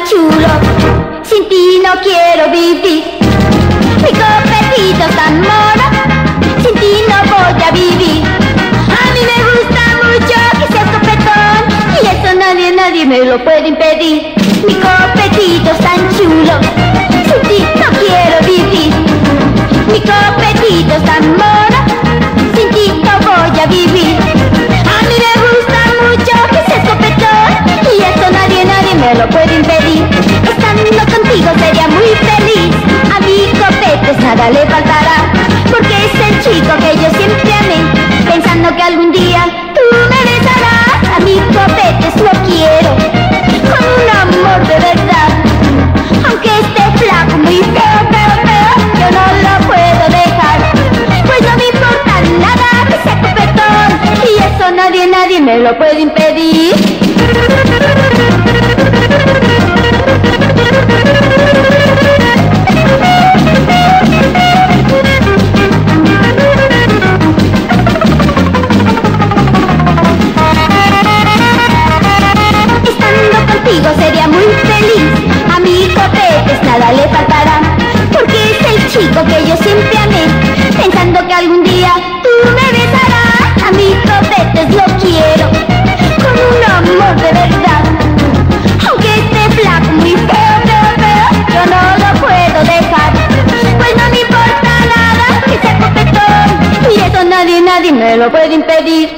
chulo, sin ti no quiero vivir. Mi copetito tan mono, sin ti no voy a vivir. A mí me gusta mucho que seas copetón, y eso nadie, nadie me lo puede impedir. Mi copetito tan chulo, sin ti no quiero vivir. Mi copetito tan mono, sin ti no voy a vivir. A mí me gusta mucho que seas copetón, y eso nadie, nadie me lo puede que algún día tú me besarás. A mi copetes lo quiero, con un amor de verdad. Aunque esté flaco, muy feo, feo, feo, yo no lo puedo dejar. Pues no me importa nada que sea copetón, y eso nadie, nadie me lo puede impedir. Sería muy feliz. A mi copetes nada le faltará. Porque es el chico que yo siempre amé. Pensando que algún día tú me besarás. A mi copetes lo quiero. Con un amor de verdad. Aunque esté flaco, muy feo, feo, feo. Yo no lo puedo dejar. Pues no me importa nada que sea copetón. Y eso nadie, nadie me lo puede impedir.